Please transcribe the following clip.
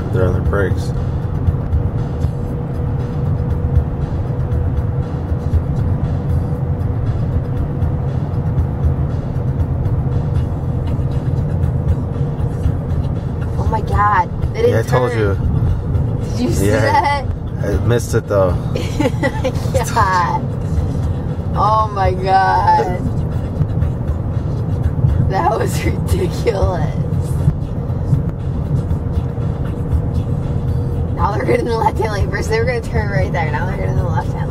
brakes. Oh my god. Yeah, I told turn. you. Did you see Yeah. that? I missed it though. God. Oh my god. That was ridiculous. Now they're getting the left hand lane. First they were gonna turn right there. Now they're getting the left hand.